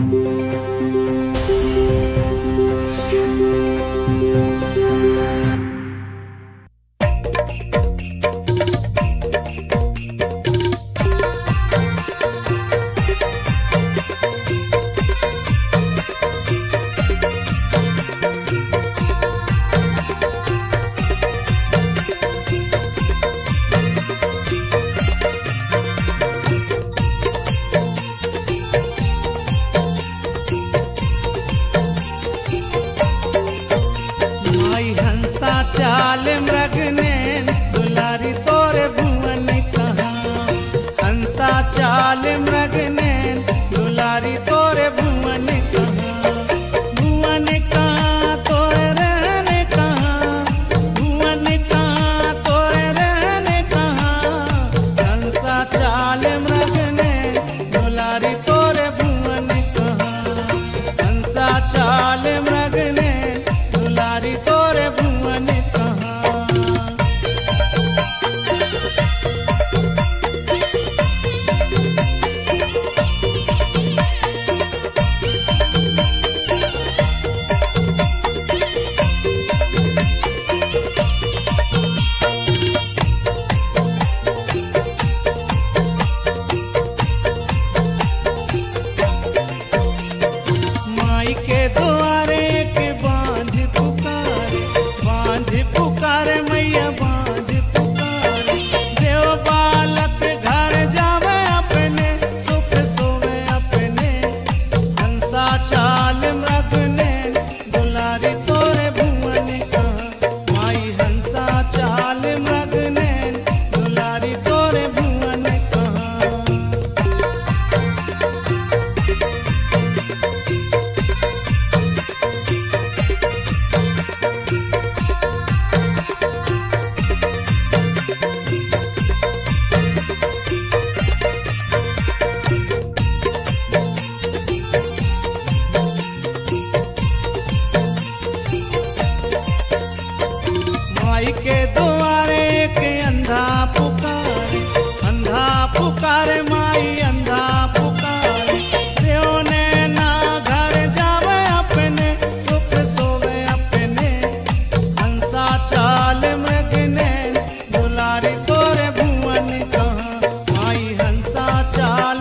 माई चार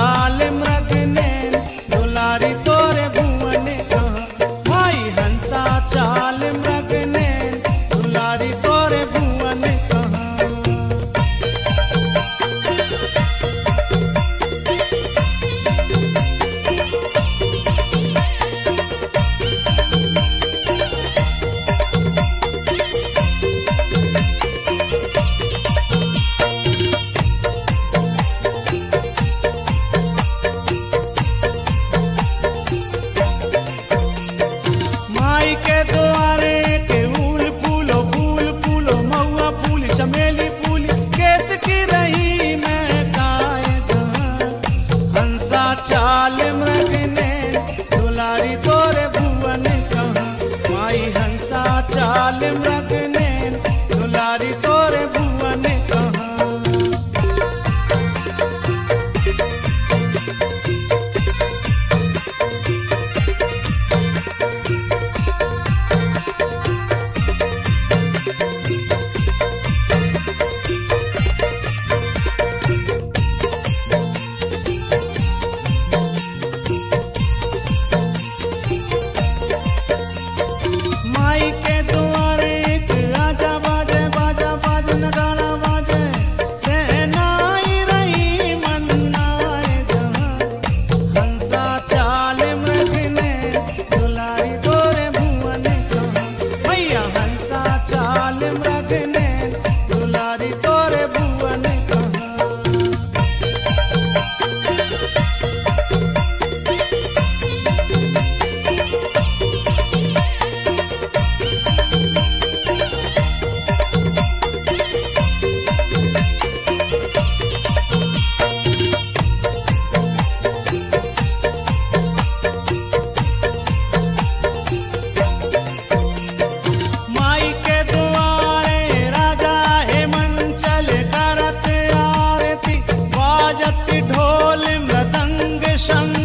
জালেমরা चाल मृग ने दुलारी तोरे भुवन कहा? माई हंसा चाल मृग नैन के दो yaşandı